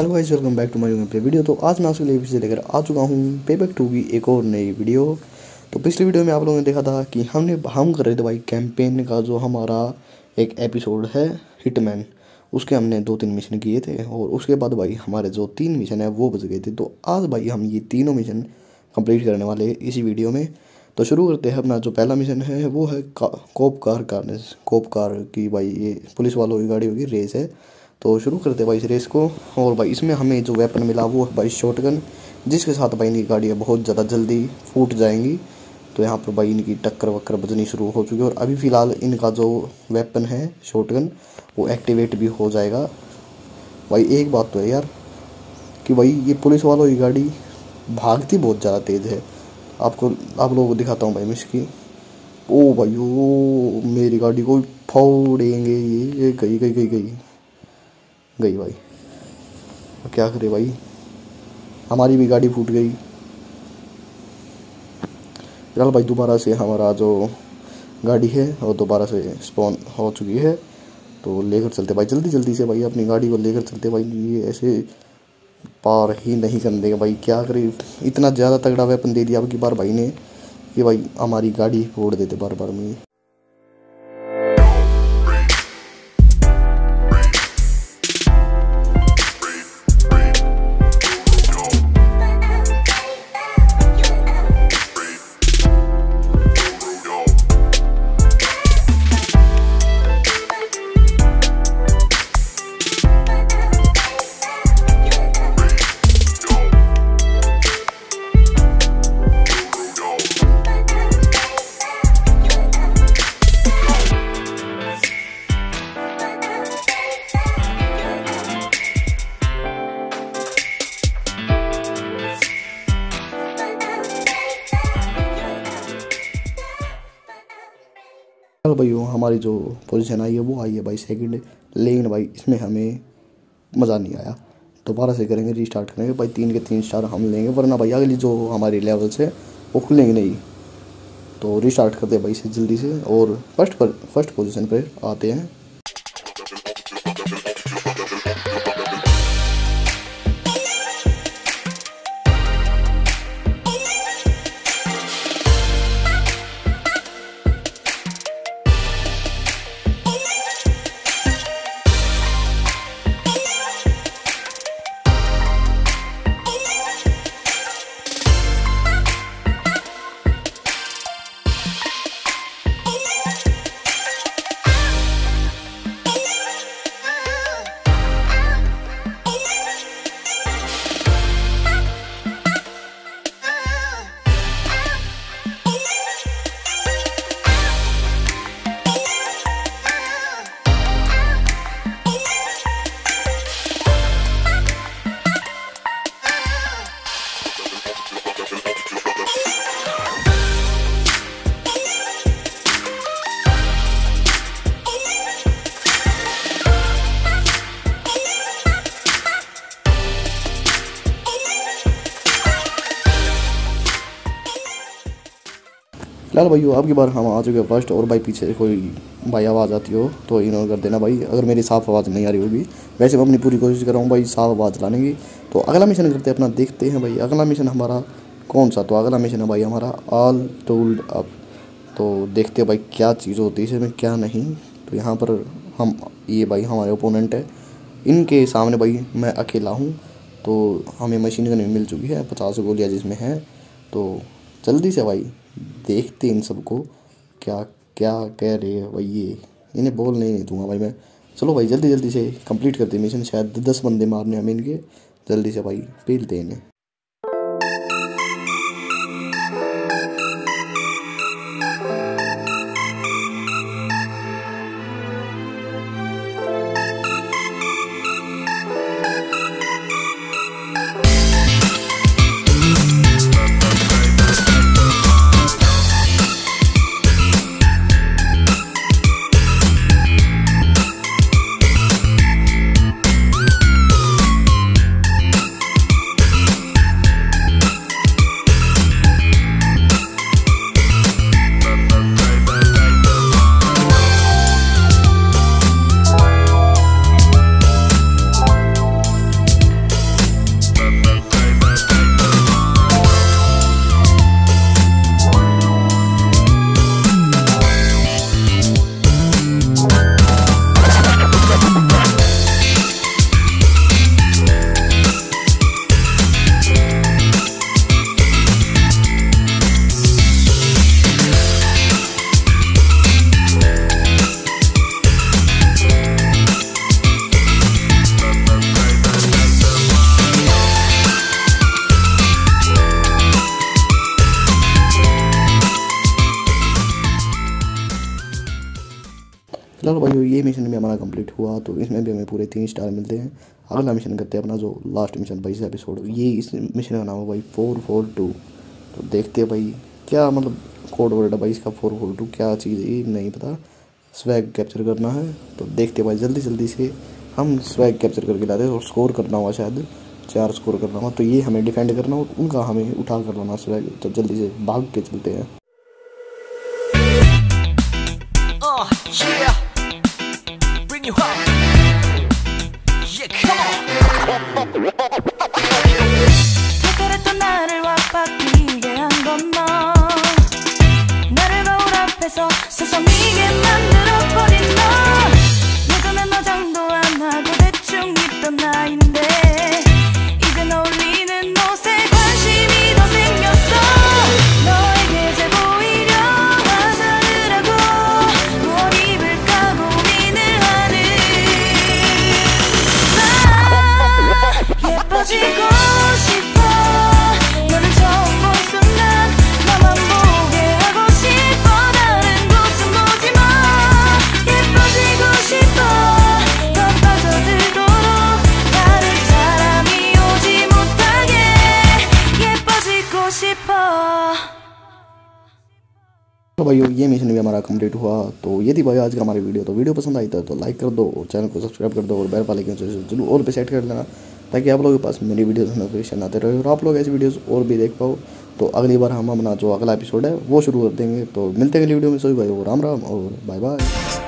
Hello guys welcome back to my पे video तो आज मैं आपके लिए फिर लेकर आ चुका हूँ पे बैक टू की एक और नई वीडियो। तो पिछली वीडियो में आप लोगों ने देखा था कि हमने हम कर रहे थे भाई कैंपेन का जो हमारा एक एपिसोड है हिटमैन उसके हमने दो तीन मिशन किए थे और उसके बाद भाई हमारे जो तीन मिशन है वो बच गए थे। तो आज भाई हम ये तीनों मिशन कंप्लीट करने वाले इसी वीडियो में। तो शुरू करते हैं अपना जो पहला मिशन है, वो है cop car car cop car की भाई ये पुलिस वालों की गाड़ी होगी, रेस है। तो शुरू करते भाई इस रेस को। और भाई इसमें हमें जो वेपन मिला वो है भाई शॉटगन जिसके साथ भाई इनकी गाड़ियाँ बहुत ज़्यादा जल्दी फूट जाएँगी। तो यहाँ पर भाई इनकी टक्कर वक्कर बजनी शुरू हो चुकी है और अभी फ़िलहाल इनका जो वेपन है शॉटगन वो एक्टिवेट भी हो जाएगा। भाई एक बात तो है यार, कि भाई ये पुलिस वालों की गाड़ी भागती बहुत ज़्यादा तेज़ है। आपको, आप लोगों को दिखाता हूँ भाई मैं इसकी। ओ भाई ओ, मेरी गाड़ी को फोड़ेंगे ये गई गई गई गई गई भाई। क्या करे भाई? हमारी भी गाड़ी फूट गई। फ़िलहाल भाई दोबारा से हमारा जो गाड़ी है, वो दोबारा से स्पॉन हो चुकी है। तो लेकर चलते भाई, जल्दी जल्दी से भाई, अपनी गाड़ी को लेकर चलते भाई। ये ऐसे पार ही नहीं करने देगा भाई, क्या करे? इतना ज़्यादा तगड़ा वेपन दे दिया अब की बार भाई ने कि भाई हमारी गाड़ी फोड़ देते बार बार में। चलो भाई हमारी जो पोजीशन आई है, वो आई है भाई सेकंड लेकिन भाई, इसमें हमें मज़ा नहीं आया। दोबारा से करेंगे रीस्टार्ट करेंगे। भाई, तीन के तीन स्टार हम लेंगे, वरना भाई, अगली जो हमारी लेवल्स है, वो खुलेंगे नहीं। तो रिस्टार्ट करते हैं भाई इसे जल्दी से। और फ़र्स्ट पर फ़र्स्ट पोजीशन पर आते हैं। फ़िलहाल भाई अब की बार हम आ चुके हैं फ़र्स्ट और भाई पीछे कोई भाई आवाज़ आती हो तो इग्नोर कर देना भाई। अगर मेरी साफ़ आवाज़ नहीं आ रही होगी, वैसे मैं अपनी पूरी कोशिश कर रहा हूँ भाई साफ़ आवाज़ लाने की। तो अगला मिशन करते हैं, अपना देखते हैं भाई। अगला मिशन हमारा कौन सा? तो अगला मिशन है भाई हमारा ऑल टूल्ड अप तो देखते हैं भाई क्या चीज़ होती है इसमें, क्या नहीं। तो यहाँ पर हम, ये भाई हमारे ओपोनेंट है। इनके सामने भाई मैं अकेला हूँ तो हमें मशीन गन मिल चुकी है, पचास गोलियाँ जिसमें हैं। तो जल्दी से भाई देखते इन सबको क्या क्या कह रहे हैं भाई ये। इन्हें बोल नहीं, दूँगा भाई मैं। चलो भाई जल्दी जल्दी से कंप्लीट करते मिशन शायद दस बंदे मारने हमें इनके। जल्दी से भाई पेलते इन्हें। फ़िलहाल भाई ये मिशन भी हमारा कंप्लीट हुआ तो इसमें भी हमें पूरे तीन स्टार मिलते हैं। अगला मिशन करते हैं अपना जो लास्ट मिशन भाई इस एपिसोड ये इस मिशन का नाम है भाई फोर फोर टू तो देखते हैं भाई, क्या मतलब कोड वर्ड है भाई इसका फोर फोर टू क्या चीज़ है ये नहीं पता। स्वैग कैप्चर करना है तो देखते भाई जल्दी जल्दी से हम स्वैग कैप्चर करके लाते हैं और स्कोर करना हुआ शायद, चार स्कोर करना हुआ तो ये हमें डिफेंड करना और उनका हमें उठा कर लाना स्वैग तो जल्दी से भाग के चलते हैं। 话 तो भाई ये मिशन भी हमारा कंप्लीट हुआ। तो ये थी भाई आज का हमारी वीडियो तो वीडियो पसंद आई था तो लाइक कर दो और चैनल को सब्सक्राइब कर दो और बेल वाले ज़रूर और पे सेट कर लेना, ताकि आप लोगों के पास मेरी वीडियोस नोटिफिकेशन आते रहे और आप लोग ऐसी वीडियोस और भी देख पाओ। तो अगली बार हम अपना जो अगला एपिसोड है, वो शुरू कर देंगे। तो मिलते हैं अगली वीडियो में। सभी भाई राम राम और बाय बाय